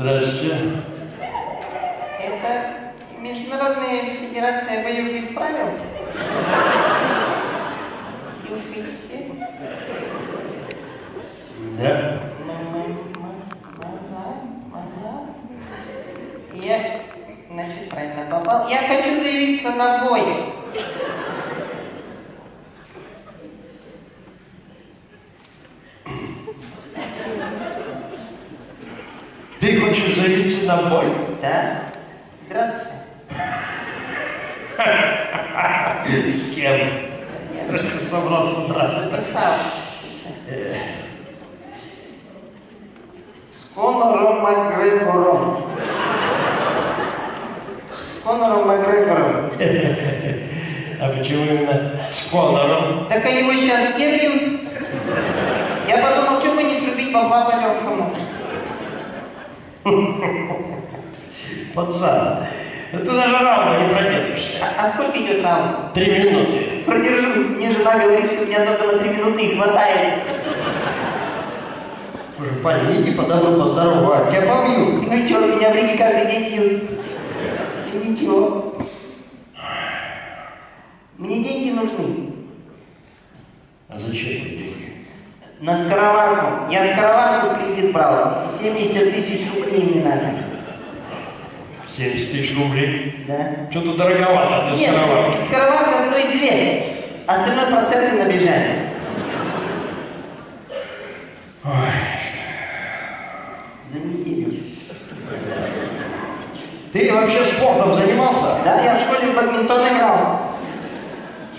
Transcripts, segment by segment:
Здравствуйте. Это Международная Федерация боев без правил? Юфиси? Да. Я, значит, правильно попал. Я хочу заявиться на бой. Хочешь заявиться на бой? Да? Драться. С кем? Я собрался драться? записал сейчас. С Конором Макгрегором. С Конором Макгрегором. А почему именно с Конором? Так а его сейчас все бьют. Я подумал, что бы не срубить бабла по-легкому. Пацан, ты даже раунда не продержишься. А, а сколько идет раунд? Три минуты. Продержусь. Мне жена говорит, что меня только на три минуты и хватает. Слушай, парень, иди по добру, по здорову, а тебя побьют. Ну что, меня в риге каждый день бьют. И ничего. Мне деньги нужны. А зачем деньги? На скороварку. Я скороварку в кредит брал. И 70 тысяч рублей мне надо. 70 тысяч рублей. Да? Что-то дороговато для Нет, скороварки. скороварка стоит две. Остальное проценты набежали. За неделю. Ты вообще спортом занимался? Да, я в школе в бадминтон играл.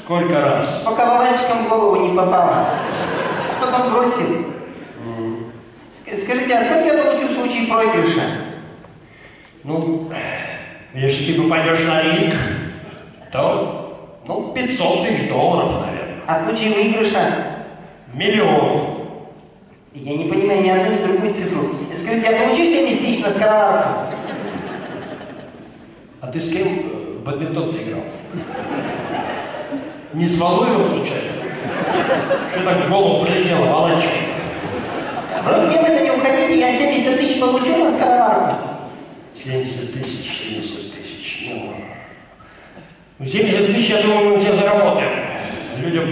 Сколько раз? Пока валанчиком в голову не попало. Потом бросил. Ск- Скажите, а сколько я получу в случае проигрыша? Ну, если ты попадешь на ринг, то, ну, 500 тысяч долларов, наверное. А в случае выигрыша? Миллион. Я не понимаю ни одну, ни другую цифру. Скажите, я получу 70 тысяч на скороварку? А ты с кем э, бадминтон ты играл? Не с Валуевым, случайно? Что так голову прилетело, Володечка? Вот где вы-то не уходите, я 70 тысяч получу на скороварку. 70 тысяч, 70 тысяч, ну... ну 70 тысяч, я думаю, мы у тебя заработаем. Людям